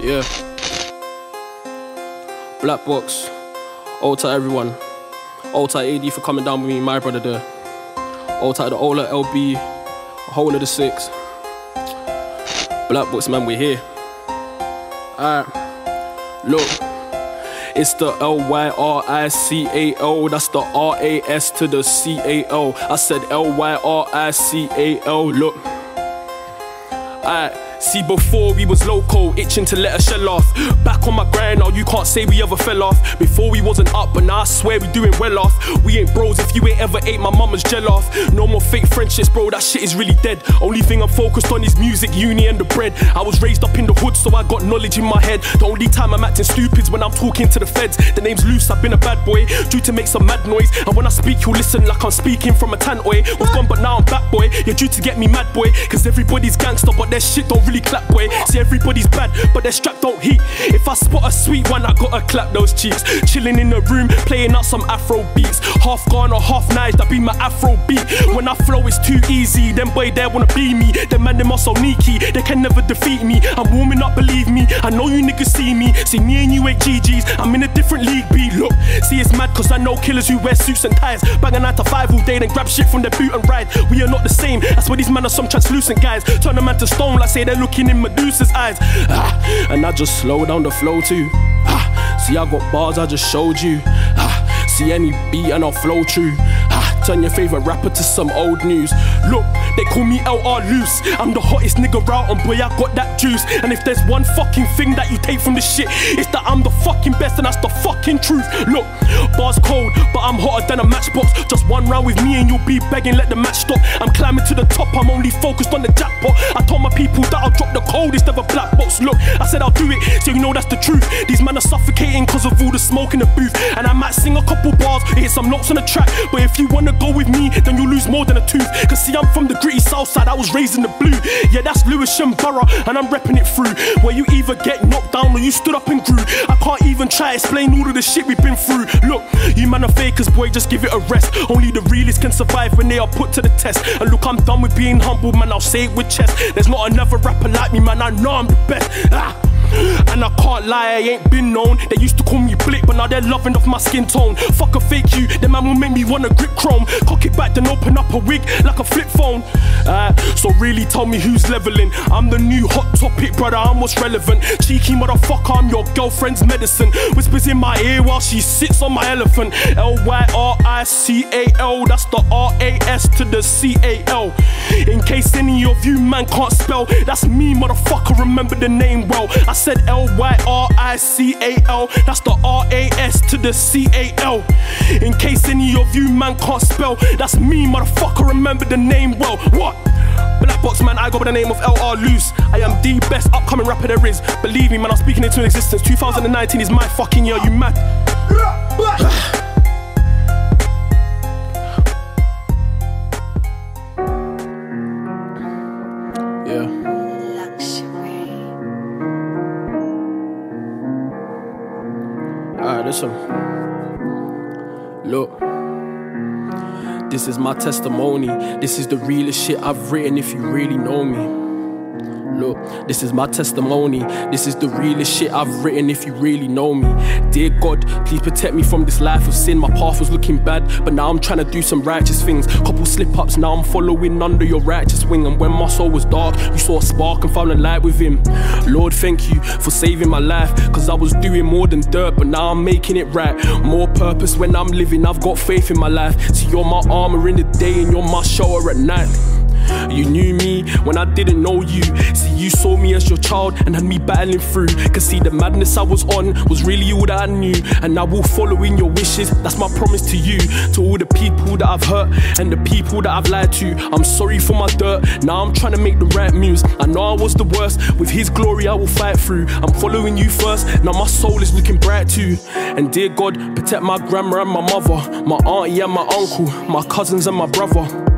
Yeah. Black box. Old to everyone. Old to AD for coming down with me, my brother there. Old to the Ola LB, whole of the six. Black box man, we're here. Alright. Look. It's the L Y R I C A O. That's the R A S to the C A O. I said L Y R I C A O. Look. Alright. See, before we was loco, itching to let a shell off. Back on my grind now, you can't say we ever fell off. Before we wasn't up, but now I swear we doing well off. We ain't bros if you ain't ever ate my mama's gel off. No more fake friendships, bro, that shit is really dead. Only thing I'm focused on is music, uni, and the bread. I was raised up in the hood, so I got knowledge in my head. The only time I'm acting stupid is when I'm talking to the feds. The name's loose, I've been a bad boy, due to make some mad noise. And when I speak, you listen like I'm speaking from a Tannoy. Was gone, but now I'm back, boy. You're due to get me mad, boy. Cause everybody's gangster, but their shit don't clap, boy. See, everybody's bad, but they're strap don't heat. If I spot a sweet one, I gotta clap those cheeks. Chilling in the room, playing out some Afro beats. Half gone or half nice, that be my Afro beat. When I flow, it's too easy. Them boy there wanna be me. Them man, them are so sneaky, they can never defeat me. I'm warming up, believe me. I know you niggas see me. See me and you ain't GGs. I'm in a different league, B. Look, see, it's mad cause I know killers who wear suits and ties. Bang a 9 to 5 all day, then grab shit from their boot and ride. We are not the same. That's why these men are some translucent guys. Turn a man to stone, like say they're looking in Medusa's eyes. Ah, and I just slow down the flow too. Ah, see, I got bars I just showed you. Ah, see any beat and I'll flow true. Ah, turn your favorite rapper to some old news. Look, they call me LR Loose. I'm the hottest nigga out, and boy, I got that juice. And if there's one fucking thing that you take from this shit, it's that I'm the fucking best, and that's the fucking truth. Look, bars cold, than a matchbox. Just one round with me, and you'll be begging, let the match stop. I'm climbing to the top, I'm only focused on the jackpot. I told my people that I'll drop the coldest a black box. Look, I said I'll do it, so you know that's the truth. These men are suffocating cause of all the smoke in the booth. And I might sing a couple bars, hit some notes on the track. But if you wanna go with me, then you'll lose more than a tooth. Cause see, I'm from the gritty south side, I was raised in the blue. Yeah, that's Lewisham Borough, and I'm repping it through. Where you either get knocked down or you stood up and grew. I can't even try explain all of the shit we've been through. Look, you man are fakers, boy, just give it a rest. Only the realists can survive when they are put to the test. And look, I'm done with being humble, man, I'll say it with chest. There's not another rapper like me, man, I know I'm the best. Ah. And I can't lie, I ain't been known. They used to call me Blick, but now they're loving off my skin tone. Fuck a fake you, the man will make me wanna grip chrome. Cock it back, then open up a wig like a flip phone. So really tell me who's leveling. I'm the new hot topic, brother, I'm what's relevant. Cheeky motherfucker, I'm your girlfriend's medicine. Whispers in my ear while she sits on my elephant. L Y R I C A L, that's the R A S to the C A L. In case any of you man can't spell, that's me, motherfucker, remember the name well. I said L Y R I C A L, that's the R A S to the C A L. In case any of you man can't spell, that's me, motherfucker, remember the name well. What? Black Box man, I go by the name of LR Loose. I am the best upcoming rapper there is. Believe me, man, I'm speaking into existence. 2019 is my fucking year, you mad? Yeah. Alright, listen. Look. This is my testimony. This is the realest shit I've written if you really know me. Look, this is my testimony. This is the realest shit I've written if you really know me. Dear God, please protect me from this life of sin. My path was looking bad, but now I'm trying to do some righteous things. Couple slip ups, now I'm following under your righteous wing. And when my soul was dark, you saw a spark and found a light with him. Lord, thank you for saving my life, cause I was doing more than dirt, but now I'm making it right. More purpose when I'm living, I've got faith in my life. See, you're my armor in the day and you're my shower at night. You knew me when I didn't know you. See, you saw me as your child and had me battling through. Cause see, the madness I was on was really all that I knew. And I will follow in your wishes, that's my promise to you. To all the people that I've hurt and the people that I've lied to. I'm sorry for my dirt, now I'm trying to make the right moves. I know I was the worst, with His glory I will fight through. I'm following you first, now my soul is looking bright too. And dear God, protect my grandma and my mother, my auntie and my uncle, my cousins and my brother.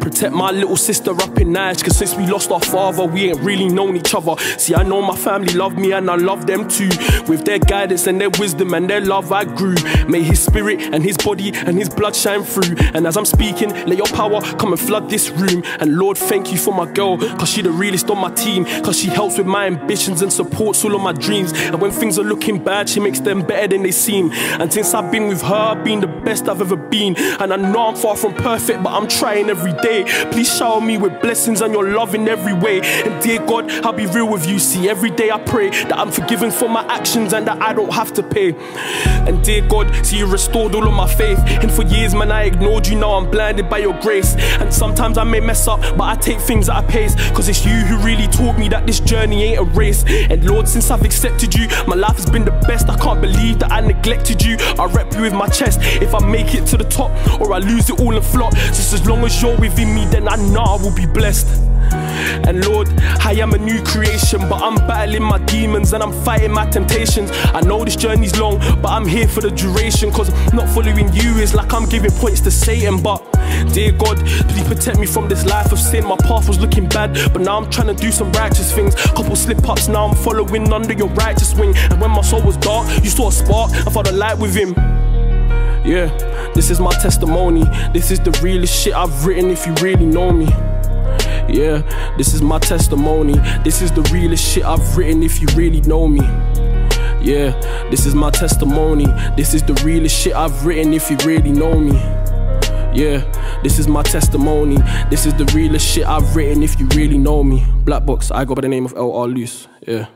Protect my little sister up in Nash, cause since we lost our father, we ain't really known each other. See, I know my family love me and I love them too. With their guidance and their wisdom and their love, I grew. May his spirit and his body and his blood shine through. And as I'm speaking, let your power come and flood this room. And Lord, thank you for my girl, cause she the realest on my team. Cause she helps with my ambitions and supports all of my dreams. And when things are looking bad, she makes them better than they seem. And since I've been with her, I've been the best I've ever been. And I know I'm far from perfect, but I'm trying every day. Please shower me with blessings and your love in every way. And dear God, I'll be real with you. See, every day I pray that I'm forgiven for my actions and that I don't have to pay. And dear God, see, you restored all of my faith. And for years, man, I ignored you. Now I'm blinded by your grace. And sometimes I may mess up, but I take things at a pace. Cause it's you who really taught me that this journey ain't a race. And Lord, since I've accepted you, my life has been the best. I can't believe that I neglected you. I rep you with my chest. If I make it to the top or I lose it all and flop, just as long as you're within me, then I know I will be blessed. And Lord, I am a new creation, but I'm battling my demons and I'm fighting my temptations. I know this journey's long, but I'm here for the duration. Cause not following you is like I'm giving points to Satan. But dear God, please protect me from this life of sin. My path was looking bad, but now I'm trying to do some righteous things. Couple slip ups, now I'm following under your righteous wing. And when my soul was dark, you saw a spark, I found a light with him. Yeah, this is my testimony. This is the realest shit I've written if you really know me. Yeah, this is my testimony. This is the realest shit I've written if you really know me. Yeah, this is my testimony. This is the realest shit I've written if you really know me. Yeah, this is my testimony. This is the realest shit I've written if you really know me. Black Box, I go by the name of LR Loose. Yeah.